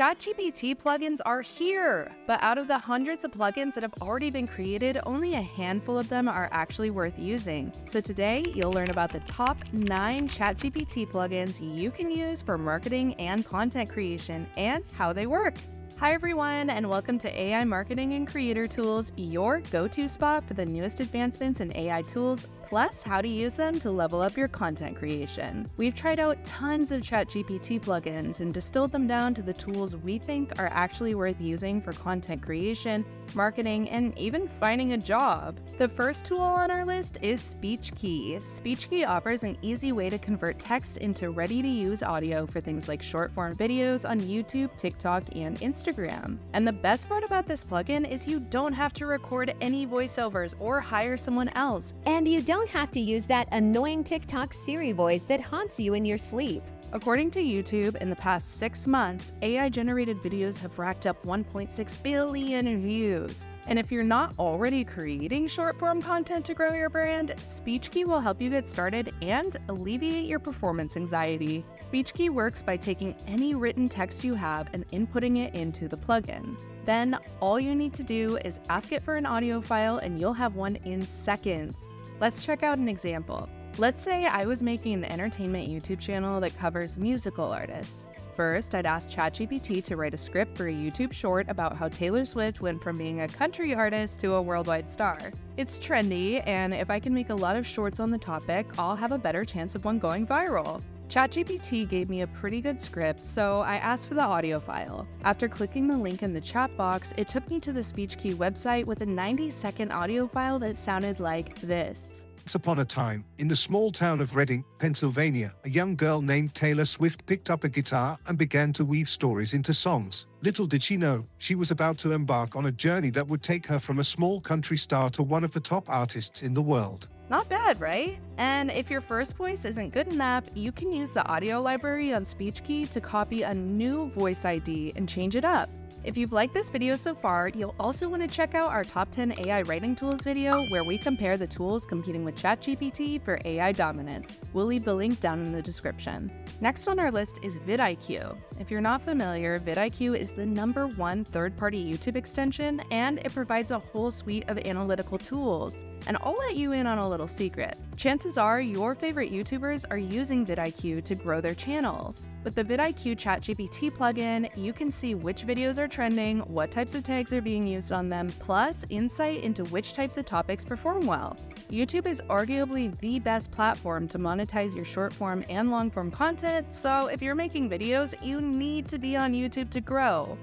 ChatGPT plugins are here, but out of the hundreds of plugins that have already been created, only a handful of them are actually worth using. So today, you'll learn about the top 9 ChatGPT plugins you can use for marketing and content creation and how they work. Hi everyone, and welcome to AI Marketing and Creator Tools, your go-to spot for the newest advancements in AI tools plus how to use them to level up your content creation. We've tried out tons of ChatGPT plugins and distilled them down to the tools we think are actually worth using for content creation, marketing, and even finding a job. The first tool on our list is Speechki. Speechki offers an easy way to convert text into ready-to-use audio for things like short-form videos on YouTube, TikTok, and Instagram. And the best part about this plugin is you don't have to record any voiceovers or hire someone else. And you don't don't have to use that annoying TikTok Siri voice that haunts you in your sleep. According to YouTube, in the past six months, AI generated videos have racked up 1.6 billion views. And if you're not already creating short form content to grow your brand, Speechki will help you get started and alleviate your performance anxiety. Speechki works by taking any written text you have and inputting it into the plugin. Then, all you need to do is ask it for an audio file and you'll have one in seconds. Let's check out an example. Let's say I was making an entertainment YouTube channel that covers musical artists. First, I'd ask ChatGPT to write a script for a YouTube short about how Taylor Swift went from being a country artist to a worldwide star. It's trendy, and if I can make a lot of shorts on the topic, I'll have a better chance of one going viral. ChatGPT gave me a pretty good script, so I asked for the audio file. After clicking the link in the chat box, it took me to the Speechki website with a 90 second audio file that sounded like this. Once upon a time, in the small town of Reading, Pennsylvania, a young girl named Taylor Swift picked up a guitar and began to weave stories into songs. Little did she know, she was about to embark on a journey that would take her from a small country star to one of the top artists in the world. Not bad, right? And if your first voice isn't good enough, you can use the audio library on Speechki to copy a new voice ID and change it up. If you've liked this video so far, you'll also want to check out our top 10 AI writing tools video where we compare the tools competing with ChatGPT for AI dominance. We'll leave the link down in the description. Next on our list is vidIQ. If you're not familiar, vidIQ is the number one third-party YouTube extension and it provides a whole suite of analytical tools. And I'll let you in on a little secret. Chances are your favorite YouTubers are using vidIQ to grow their channels. With the vidIQ ChatGPT plugin, you can see which videos are trending, what types of tags are being used on them, plus insight into which types of topics perform well. YouTube is arguably the best platform to monetize your short form and long form content, so if you're making videos, you need to be on YouTube to grow.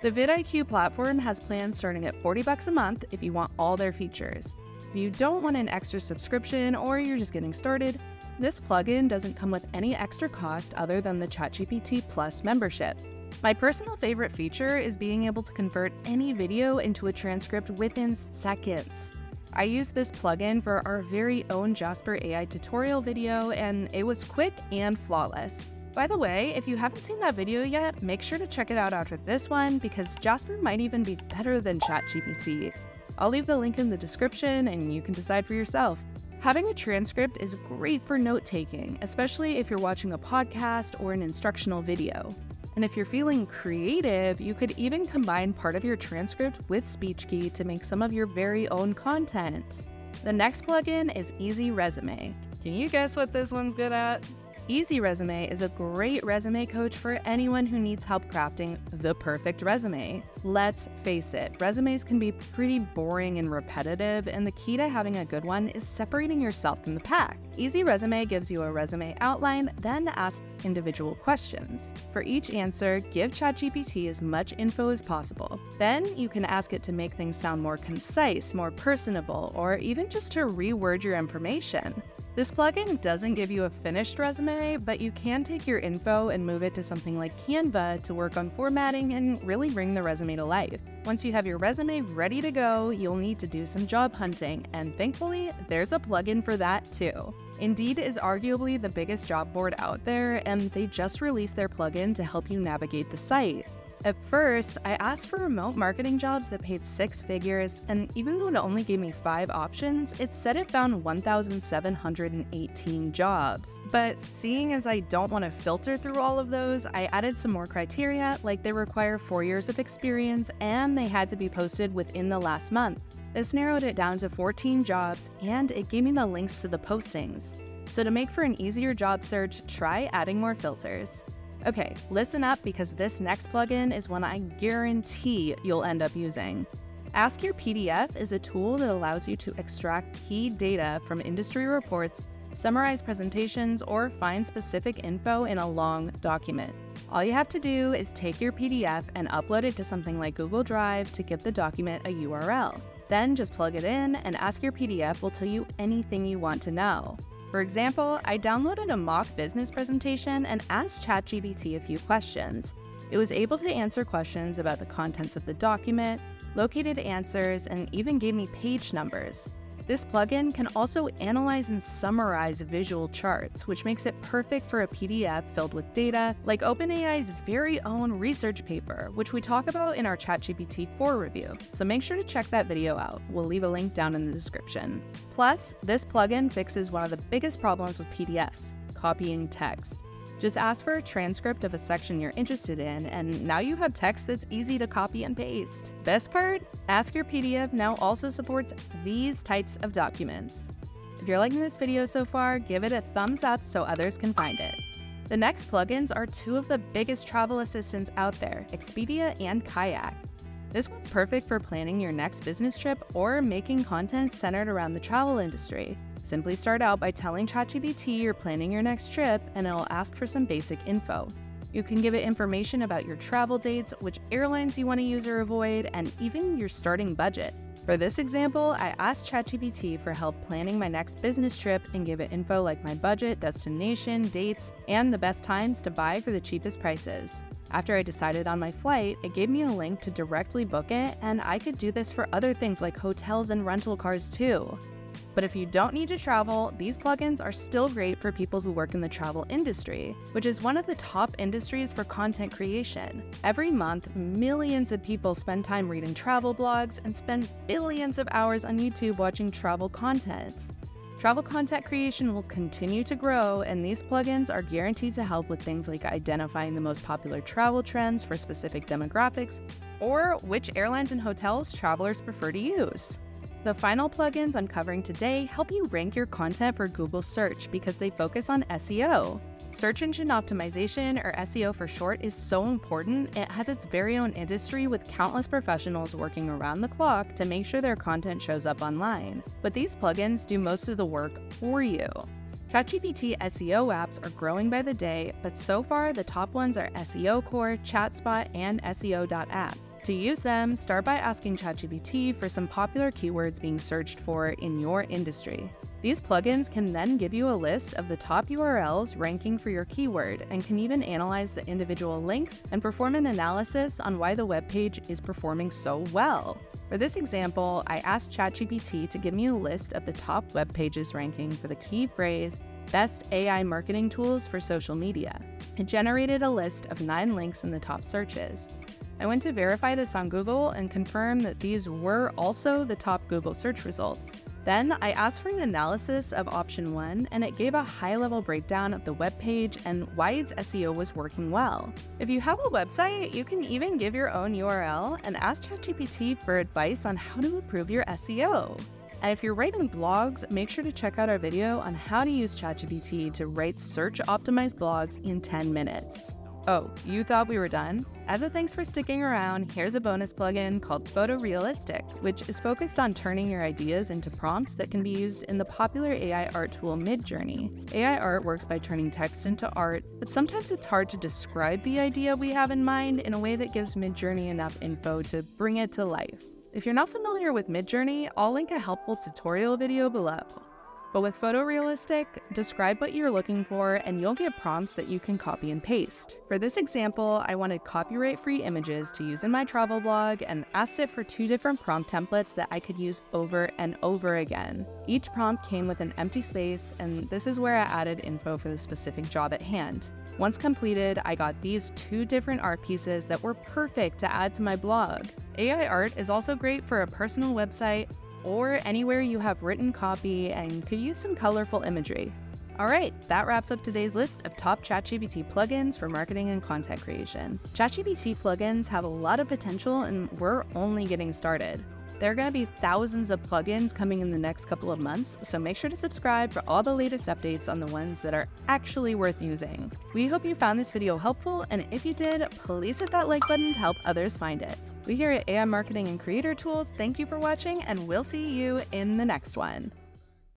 The vidIQ platform has plans starting at 40 bucks a month if you want all their features. If you don't want an extra subscription or you're just getting started, this plugin doesn't come with any extra cost other than the ChatGPT Plus membership. My personal favorite feature is being able to convert any video into a transcript within seconds. I used this plugin for our very own Jasper AI tutorial video, and it was quick and flawless. By the way, if you haven't seen that video yet, make sure to check it out after this one because Jasper might even be better than ChatGPT. I'll leave the link in the description and you can decide for yourself. Having a transcript is great for note taking, especially if you're watching a podcast or an instructional video. And if you're feeling creative, you could even combine part of your transcript with Speechki to make some of your very own content. The next plugin is Easy Resume. Can you guess what this one's good at? Easy Resume is a great resume coach for anyone who needs help crafting the perfect resume. Let's face it, resumes can be pretty boring and repetitive, and the key to having a good one is separating yourself from the pack. Easy Resume gives you a resume outline, then asks individual questions. For each answer, give ChatGPT as much info as possible. Then you can ask it to make things sound more concise, more personable, or even just to reword your information. This plugin doesn't give you a finished resume, but you can take your info and move it to something like Canva to work on formatting and really bring the resume to life. Once you have your resume ready to go, you'll need to do some job hunting, and thankfully, there's a plugin for that too. Indeed is arguably the biggest job board out there, and they just released their plugin to help you navigate the site. At first, I asked for remote marketing jobs that paid six figures, and even though it only gave me five options, it said it found 1,718 jobs. But seeing as I don't want to filter through all of those, I added some more criteria, like they require four years of experience and they had to be posted within the last month. This narrowed it down to 14 jobs, and it gave me the links to the postings. So to make for an easier job search, try adding more filters. Okay, listen up because this next plugin is one I guarantee you'll end up using. Ask Your PDF is a tool that allows you to extract key data from industry reports, summarize presentations, or find specific info in a long document. All you have to do is take your PDF and upload it to something like Google Drive to give the document a URL. Then just plug it in and Ask Your PDF will tell you anything you want to know. For example, I downloaded a mock business presentation and asked ChatGPT a few questions. It was able to answer questions about the contents of the document, located answers, and even gave me page numbers. This plugin can also analyze and summarize visual charts, which makes it perfect for a PDF filled with data, like OpenAI's very own research paper, which we talk about in our ChatGPT 4 review. So make sure to check that video out. We'll leave a link down in the description. Plus, this plugin fixes one of the biggest problems with PDFs copying text. Just ask for a transcript of a section you're interested in, and now you have text that's easy to copy and paste. Best part? Ask Your PDF now also supports these types of documents. If you're liking this video so far, give it a thumbs up so others can find it. The next plugins are two of the biggest travel assistants out there, Expedia and Kayak. This one's perfect for planning your next business trip or making content centered around the travel industry. Simply start out by telling ChatGPT you're planning your next trip and it'll ask for some basic info. You can give it information about your travel dates, which airlines you want to use or avoid, and even your starting budget. For this example, I asked ChatGPT for help planning my next business trip and give it info like my budget, destination, dates, and the best times to buy for the cheapest prices. After I decided on my flight, it gave me a link to directly book it, and I could do this for other things like hotels and rental cars too. But if you don't need to travel, these plugins are still great for people who work in the travel industry, which is one of the top industries for content creation. Every month, millions of people spend time reading travel blogs and spend billions of hours on YouTube watching travel content. Travel content creation will continue to grow, and these plugins are guaranteed to help with things like identifying the most popular travel trends for specific demographics or which airlines and hotels travelers prefer to use. The final plugins I'm covering today help you rank your content for Google search because they focus on SEO. Search engine optimization, or SEO for short, is so important. It has its very own industry with countless professionals working around the clock to make sure their content shows up online. But these plugins do most of the work for you. ChatGPT SEO apps are growing by the day, but so far the top ones are SEO Core, ChatSpot, and SEO.app. To use them, start by asking ChatGPT for some popular keywords being searched for in your industry. These plugins can then give you a list of the top URLs ranking for your keyword and can even analyze the individual links and perform an analysis on why the web page is performing so well. For this example, I asked ChatGPT to give me a list of the top web pages ranking for the key phrase Best AI Marketing Tools for Social Media. It generated a list of nine links in the top searches. I went to verify this on Google and confirm that these were also the top Google search results. Then I asked for an analysis of option 1 and it gave a high level breakdown of the web page and why its SEO was working well. If you have a website, you can even give your own URL and ask ChatGPT for advice on how to improve your SEO. And if you're writing blogs, make sure to check out our video on how to use ChatGPT to write search optimized blogs in 10 minutes. Oh, you thought we were done? As a thanks for sticking around, here's a bonus plugin called Photorealistic, which is focused on turning your ideas into prompts that can be used in the popular AI art tool Midjourney. AI art works by turning text into art, but sometimes it's hard to describe the idea we have in mind in a way that gives Midjourney enough info to bring it to life. If you're not familiar with Midjourney, I'll link a helpful tutorial video below. But with Photorealistic, describe what you're looking for and you'll get prompts that you can copy and paste. For this example, I wanted copyright-free images to use in my travel blog and asked it for two different prompt templates that I could use over and over again. Each prompt came with an empty space, and this is where I added info for the specific job at hand. Once completed, I got these two different art pieces that were perfect to add to my blog. AI art is also great for a personal website or anywhere you have written copy and could use some colorful imagery. Alright, that wraps up today's list of top ChatGPT plugins for marketing and content creation. ChatGPT plugins have a lot of potential and we're only getting started. There are going to be thousands of plugins coming in the next couple of months, so make sure to subscribe for all the latest updates on the ones that are actually worth using. We hope you found this video helpful, and if you did, please hit that like button to help others find it. We here at AI Marketing and Creator Tools thank you for watching, and we'll see you in the next one.